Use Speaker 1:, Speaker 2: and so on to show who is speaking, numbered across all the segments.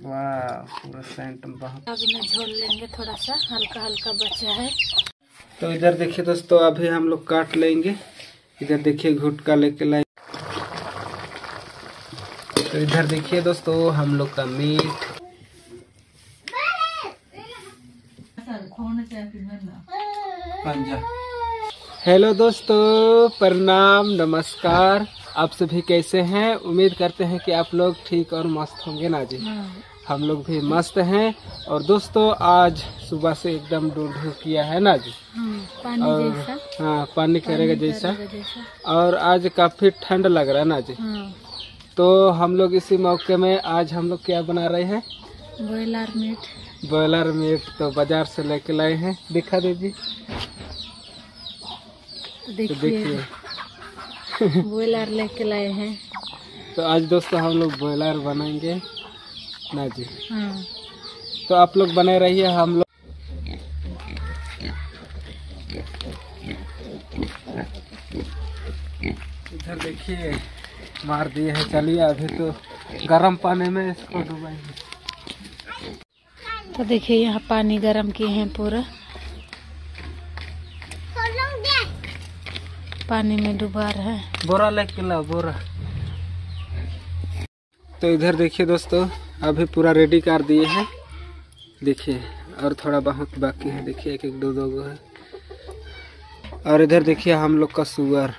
Speaker 1: पूरा सेंट
Speaker 2: अब इन्हें झोल लेंगे थोड़ा सा हल्का हल्का बचा है
Speaker 1: तो इधर देखिए दोस्तों, अभी हम लोग काट लेंगे। इधर देखिए घुटका लेके लाए। तो इधर देखिए दोस्तों, हम लोग का मीट हेलो दोस्तों, प्रणाम, नमस्कार। आप सभी कैसे हैं? उम्मीद करते हैं कि आप लोग ठीक और मस्त होंगे ना जी। हम लोग भी मस्त हैं और दोस्तों आज सुबह से एकदम ढूंढ किया है ना जी।
Speaker 2: हम्म, पानी
Speaker 1: और
Speaker 2: जैसा।
Speaker 1: हाँ पानी करेगा जैसा। और आज काफ़ी ठंड लग रहा है ना जी।
Speaker 2: हाँ।
Speaker 1: तो हम लोग इसी मौके में आज हम लोग क्या बना रहे हैं?
Speaker 2: Boiler meet.
Speaker 1: बॉयलर मीट तो बाज़ार से लेके लाए हैं। दिखा दीजिए।
Speaker 2: देखिए। बॉयलर लेके लाए हैं।
Speaker 1: तो आज दोस्तों हम लोग बॉयलर बनाएँगे। ना जी
Speaker 2: हाँ।
Speaker 1: तो आप लोग बने रहिए हम लोग इधर देखिए मार दिए है चलिए अभी तो गर्म पानी में इसको डुबाएँगे।
Speaker 2: तो देखिए यहाँ पानी गर्म किए हैं पूरा। पानी में डुबा रहा है।
Speaker 1: बोरा लेके लाओ, बोरा। तो इधर देखिए दोस्तों, अभी पूरा रेडी कर दिए हैं। देखिए, और थोड़ा बहुत बाकी है। देखिए एक एक दो दो गो है। और इधर देखिए हम लोग का सुअर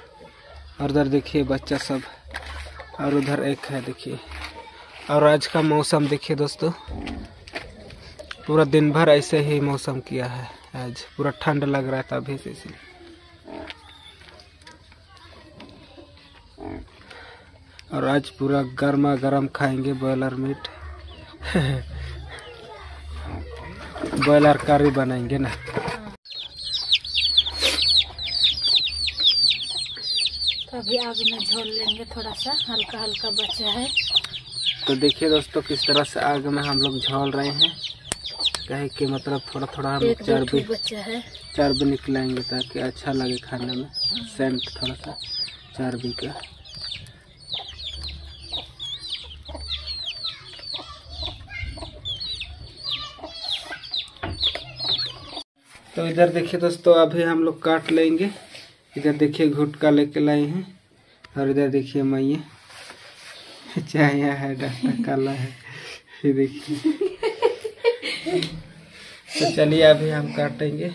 Speaker 1: और इधर देखिए बच्चा सब। और उधर एक है, देखिए। और आज का मौसम देखिए दोस्तों, पूरा दिन भर ऐसे ही मौसम किया है। आज पूरा ठंड लग रहा था अभी से इसलिए। और आज पूरा गर्मा गर्म खाएँगे बॉयलर मीट। बॉयलर करी बनाएँगे ना।
Speaker 2: तो अभी आग में झोल लेंगे थोड़ा सा हल्का हल्का बचा है।
Speaker 1: तो देखिए दोस्तों किस तरह से आग में हम लोग झोल रहे हैं। कहे कि मतलब थोड़ा थोड़ा हम लोग चर्बी चर्बी निकलाएँगे ताकि अच्छा लगे खाने में। सेंट थोड़ा सा चर्बी का। तो इधर देखिए दोस्तों, अभी हम लोग काट लेंगे। इधर देखिए घुटका लेके लाए हैं, और इधर देखिए मैया। चाहे है, डॉक्टर काला है। ये देखिए। तो चलिए अभी हम काटेंगे।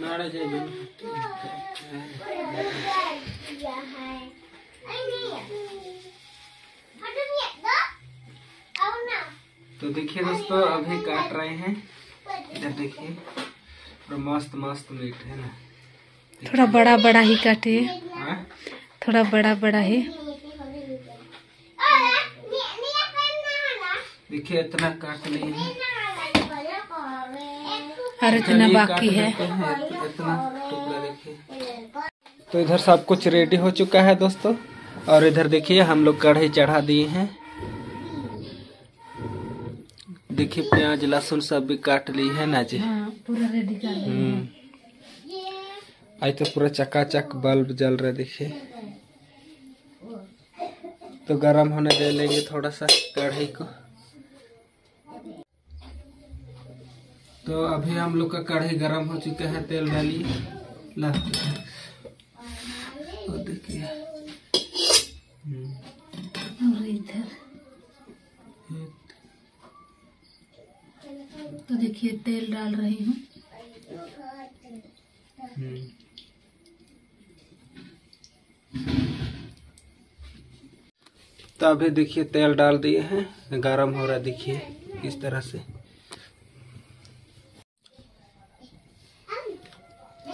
Speaker 1: नाड़ा जाइए तो देखिए दोस्तों अभी काट रहे हैं। इधर देखिए मस्त मस्त मीट है ना।
Speaker 2: थोड़ा बड़ा बड़ा ही काटे।
Speaker 1: हाँ?
Speaker 2: थोड़ा बड़ा बड़ा ही।
Speaker 1: देखिए इतना काट लिए है।
Speaker 2: और इतना बाकी है।
Speaker 1: इतना टुकड़ा देखिए। तो इधर सब कुछ रेडी हो चुका है दोस्तों। और इधर देखिए हम लोग कढ़ाई चढ़ा दिए हैं। देखिए प्याज लहसुन सब भी काट ली है ना जी?
Speaker 2: हाँ पूरा रेडी कर
Speaker 1: हम्म। आज तो पूरा चकाचक बल्ब जल रहा है देखिए। तो गरम होने दे लेंगे थोड़ा सा कढ़ाई को। तो अभी हम लोग का कढ़ाई गरम हो चुका है तेल डालिए। ला। और देखिए।
Speaker 2: इधर। तो देखिए तेल डाल रही हूँ।
Speaker 1: हम्म। तो अभी देखिए तेल डाल दिए हैं गरम हो रहा है देखिए इस तरह से।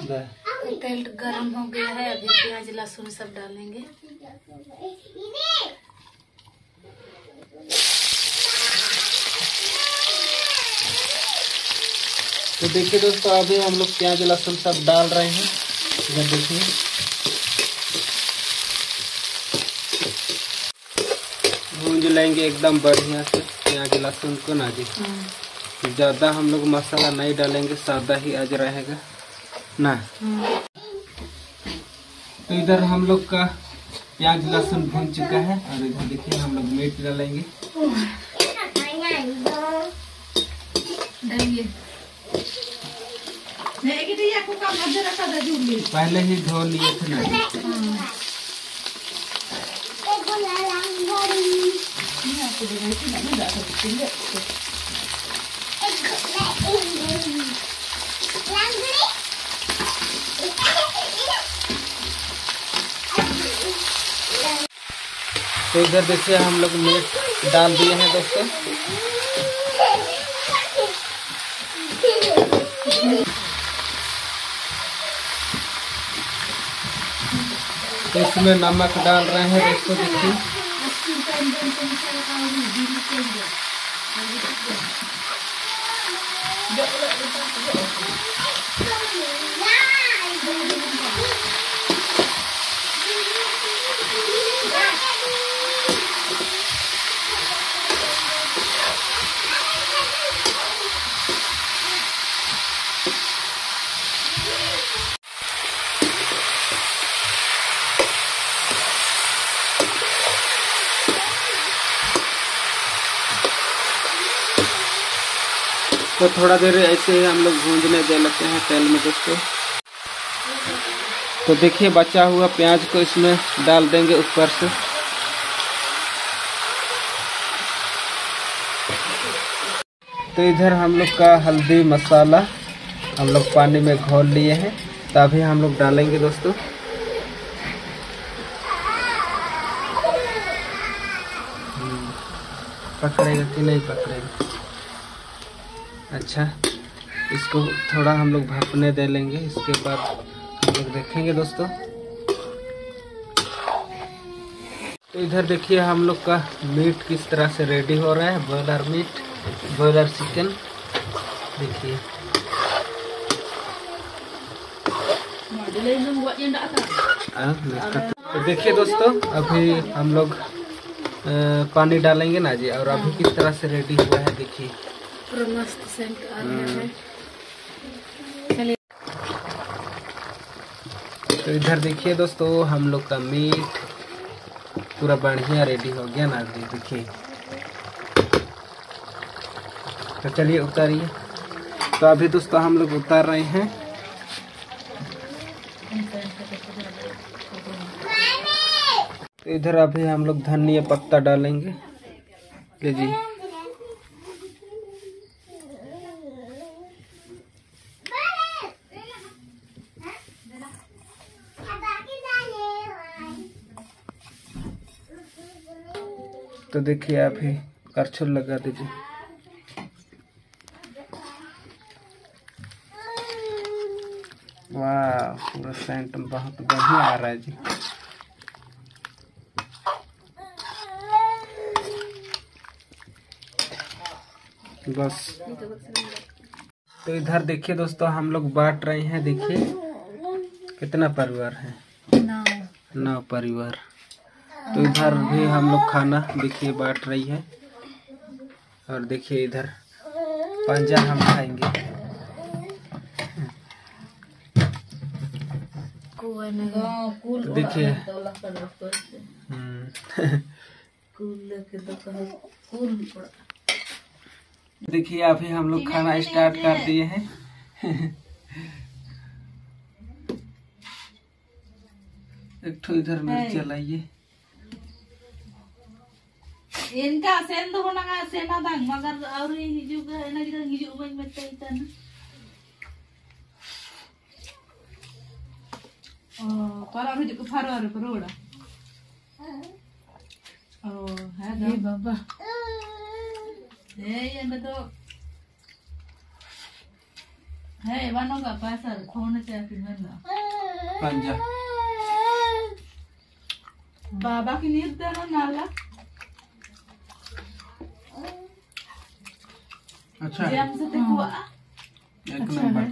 Speaker 2: तो तेल गरम हो गया है अभी प्याज लहसुन सब डालेंगे।
Speaker 1: तो देखिए दोस्तों अभी हम लोग प्याज लहसुन सब डाल रहे हैं। इधर देखिए। भूंज लेंगे एकदम बढ़िया से प्याज लहसुन को ना जी।
Speaker 2: हाँ,
Speaker 1: ज़्यादा हम लोग मसाला नहीं डालेंगे सादा ही आज रहेगा। ना?
Speaker 2: हाँ,
Speaker 1: तो इधर हम लोग का प्याज लहसुन भून चुका है और इधर देखिए हम लोग मीट डालेंगे।
Speaker 2: डालिए।
Speaker 1: पहले ही धो लिए थे ना। तो इधर देखिए हम लोग मीट डाल दिए हैं दोस्तों। तो इसमें नमक डाल रहे हैं दोस्तों देखिए तो थोड़ा देर ऐसे ही हम लोग भूंजने दे लेते हैं तेल में दोस्तों तो देखिए, बचा हुआ प्याज को इसमें डाल देंगे ऊपर से। तो इधर हम लोग का हल्दी मसाला हम लोग पानी में घोल लिए हैं, तभी हम लोग डालेंगे दोस्तों। पकड़ेगा कि नहीं पकड़ेगा? अच्छा इसको थोड़ा हम लोग भापने दे लेंगे, इसके बाद हम लोग देखेंगे दोस्तों। तो इधर देखिए हम लोग का मीट किस तरह से रेडी हो रहा है बॉयलर मीट बॉयलर चिकन देखिए। तो देखिए दोस्तों, अभी हम लोग पानी डालेंगे ना जी, और अभी किस तरह से रेडी हुआ है, देखिए।
Speaker 2: पूरा मस्त सेंट आ रहा है
Speaker 1: तो इधर देखिए दोस्तों, हम लोग का मीट पूरा बढ़िया रेडी हो गया ना अभी, देखिए। तो चलिए उतारिए। तो अभी दोस्तों, हम लोग उतार रहे हैं। तो इधर अभी हम लोग धनिया पत्ता डालेंगे। जी तो देखिए अभी करछुल लगा दीजिए। वाह पूरा सेंट बहुत बढ़िया आ रहा है जी। बस। तो इधर देखिए दोस्तों हम लोग बांट रहे हैं देखिए। कितना परिवार है? नौ परिवार। तो इधर भी हम लोग खाना देखिए बांट रही है। और देखिए इधर पंजा हम खाएँगे। तो देखिए। हम्म, देखिए अभी हम लोग खाना स्टार्ट कर दिए हैं। एक ठो इधर मिर्च लाइए।
Speaker 3: इनका सेन दो होना का सेना दांग मगर और हिजू का ना जिधर हिजू बन में तई तन ओ पर और हिजू फारो और परोड़ा ओ है
Speaker 2: ये बाबा
Speaker 3: ए ये तो है वानो का पैसा फ़ोन से आके मिलना
Speaker 1: पंजा
Speaker 3: बाबा की नींद देना नाला
Speaker 1: अच्छा
Speaker 3: जी हमसे तो हुआ
Speaker 1: एक नंबर